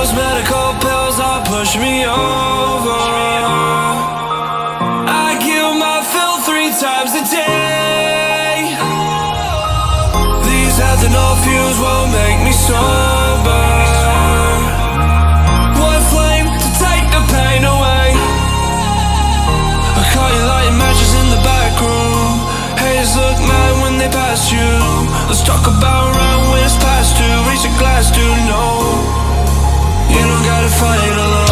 those medical pills all push me over. I kill my fill three times a day. These ethanol fumes won't make me sober. One flame to take the pain away. I caught you lighting matches in the back room. Haters look mad when they pass you. Let's talk about right when it's past due Reach a glass to no try to fight alone.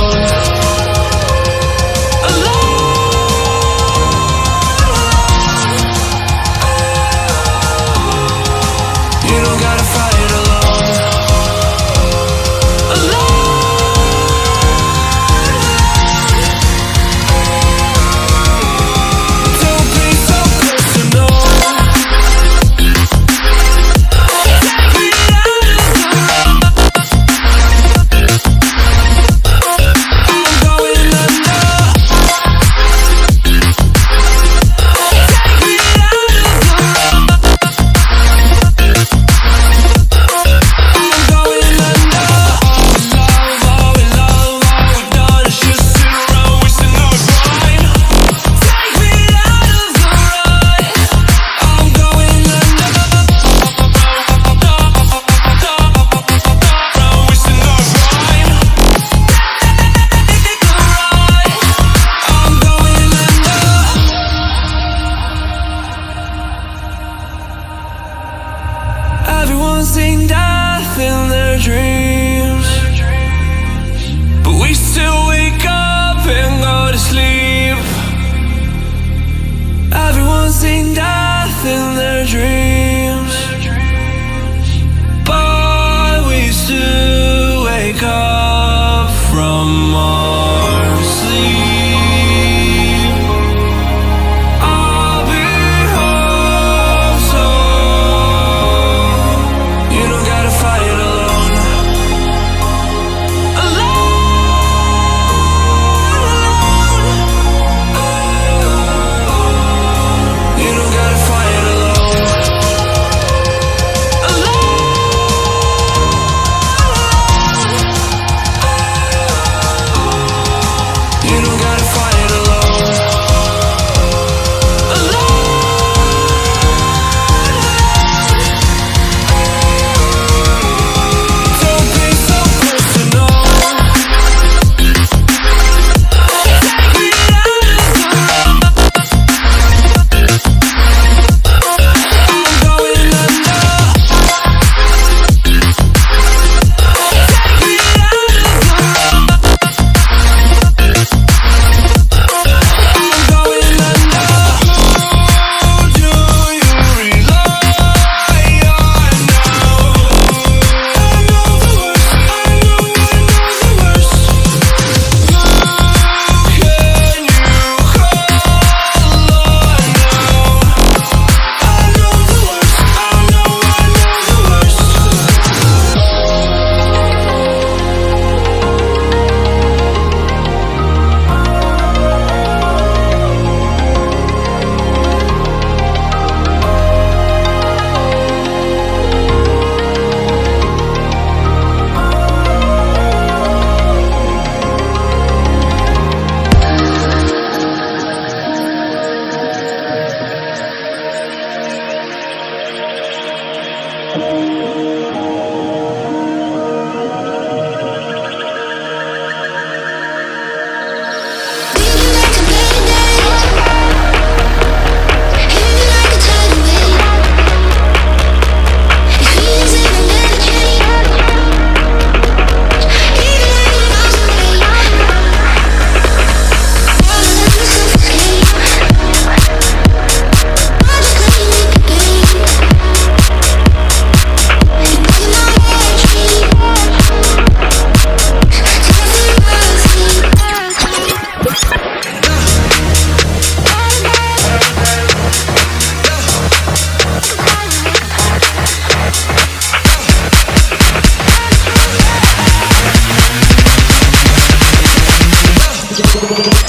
você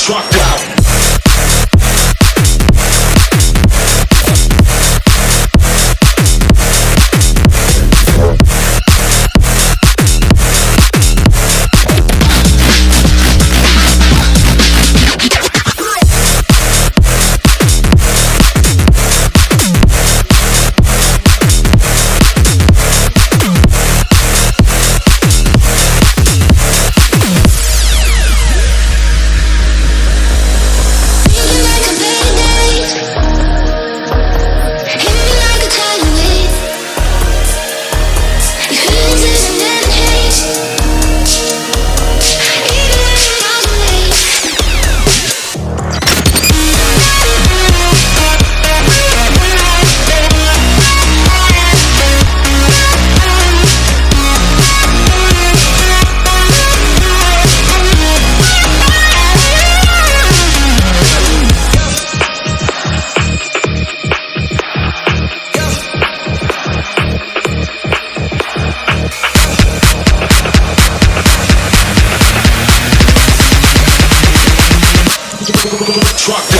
truck route. Truck